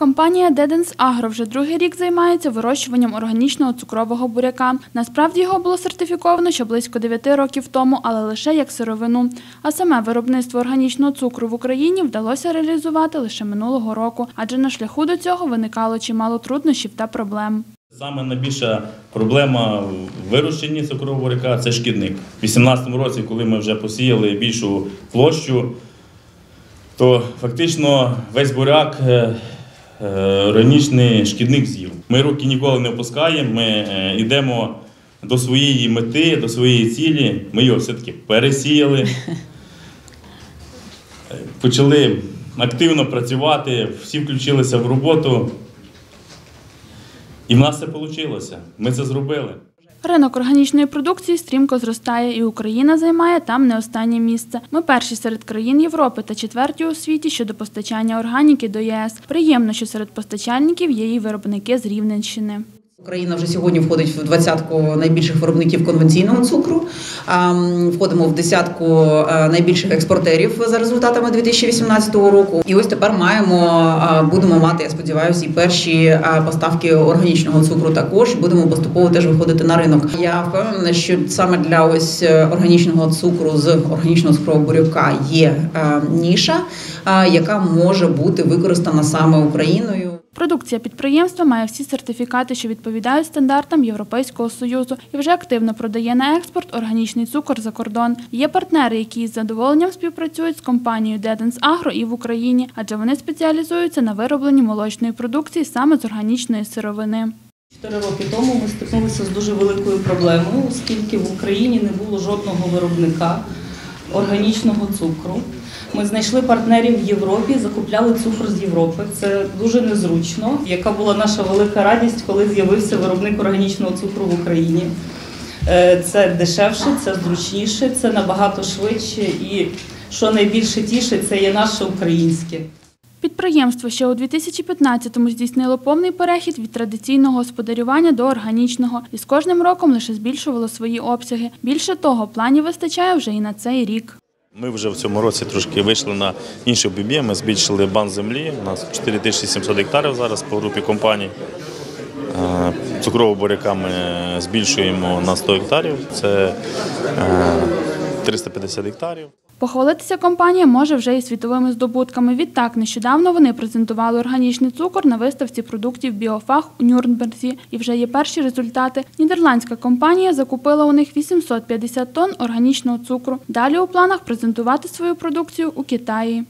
Компанія Деденс Агро вже другий рік займається вирощуванням органічного цукрового буряка. Насправді його було сертифіковано ще близько 9 років тому, але лише як сировину. А саме виробництво органічного цукру в Україні вдалося реалізувати лише минулого року, адже на шляху до цього виникало чимало труднощів та проблем. Саме найбільша проблема в вирощенні цукрового буряка – це шкідник. У 2018 році, коли ми вже посіяли більшу площу, то фактично весь буряк е, органічний шкідник з'їв. Ми руки ніколи не опускаємо, ми е, йдемо до своєї мети, до своєї цілі. Ми його все-таки пересіяли, Е, почали активно працювати, всі включилися в роботу. І в нас це вийшло. Ми це зробили. Ринок органічної продукції стрімко зростає, і Україна займає там не останнє місце. Ми перші серед країн Європи та четверті у світі щодо постачання органіки до ЄС. Приємно, що серед постачальників є і виробники з Рівненщини. Україна вже сьогодні входить в двадцятку найбільших виробників конвенційного цукру. Входимо в десятку е, найбільших експортерів за результатами 2018 року. І ось тепер маємо, будемо мати, я сподіваюся, і перші поставки органічного цукру. Також будемо поступово теж виходити на ринок. Я впевнена, що саме для ось е, органічного цукру з органічного цукрового буряка є е, ніша, яка може бути використана саме Україною. Продукція підприємства має всі сертифікати, що відповідають стандартам Європейського союзу, і вже активно продає на експорт органічний цукор за кордон. Є партнери, які з задоволенням співпрацюють з компанією Деденс Агро і в Україні, адже вони спеціалізуються на виробленні молочної продукції саме з органічної сировини. Чотири роки тому ми стикнулися з дуже великою проблемою, оскільки в Україні не було жодного виробника органічного цукру. Ми знайшли партнерів в Європі, закупляли цукор з Європи. Це дуже незручно. Яка була наша велика радість, коли з'явився виробник органічного цукру в Україні. Е, Це дешевше, це зручніше, це набагато швидше і що найбільше тішить, це є наше українське. Підприємство ще у 2015-му здійснило повний перехід від традиційного господарювання до органічного і з кожним роком лише збільшувало свої обсяги. Більше того, планів вистачає вже і на цей рік. Ми вже в цьому році трошки вийшли на інші. Ми збільшили бан землі. У нас 4700 гектарів зараз по групі компаній. Цукрову буряка ми збільшуємо на 100 гектарів. Це е, 350 гектарів. Похвалитися компанія може вже і світовими здобутками. Відтак, нещодавно вони презентували органічний цукор на виставці продуктів Біофах у Нюрнберзі. І вже є перші результати. Нідерландська компанія закупила у них 850 тонн органічного цукру. Далі у планах презентувати свою продукцію у Китаї.